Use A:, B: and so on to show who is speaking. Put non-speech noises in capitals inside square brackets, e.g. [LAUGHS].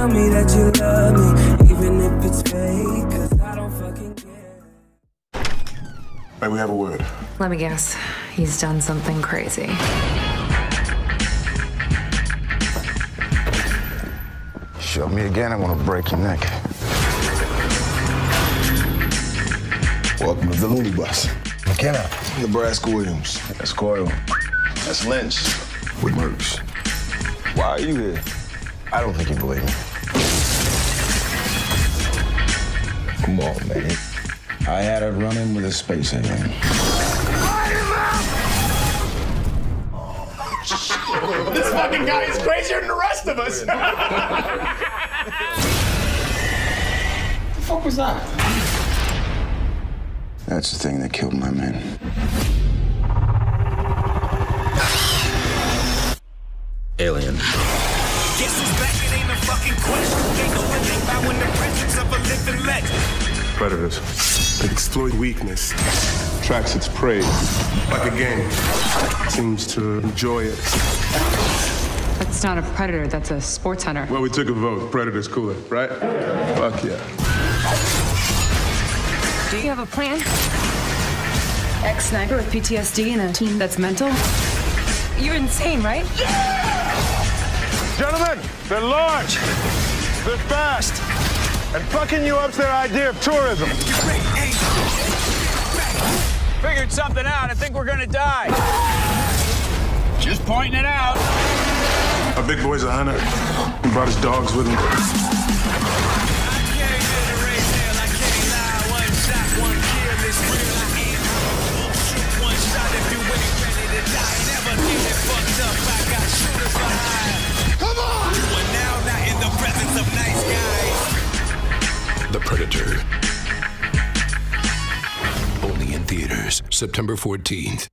A: Tell me that you love me, even if it's fake, cause I don't fucking care.
B: May we have a word?
C: Let me guess. He's done something crazy.
D: Show me again, I'm gonna break your neck.
B: Welcome to the Looney Bus.
D: McKenna.
B: Nebraska Williams.
D: That's Coyle.
B: That's Lynch. With Mercs.
D: Why are you here? I don't think you believe me.
E: Come on, man. I had a run in with a space alien. [LAUGHS]
F: This fucking guy is crazier than the rest of us. [LAUGHS] the fuck was that?
E: That's the thing that killed my men.
D: Alien.
G: Fucking question. Can't know what they bow the presence of a living legend.
B: Predators. They exploit weakness, tracks its prey like a game. Seems to enjoy it.
H: That's not a predator, that's a sports hunter.
B: Well, we took a vote. Predators cooler, right? Fuck yeah.
H: Do you have a plan? Ex sniper with PTSD and a team that's mental? You're insane, right?
I: Gentlemen, they're large, they're fast, and fucking you up's their idea of tourism.
F: Figured something out. I think we're gonna die. Just pointing it out.
B: Our big boy's a hunter. He brought his dogs with him.
J: The Predator. Only in theaters, September 14th.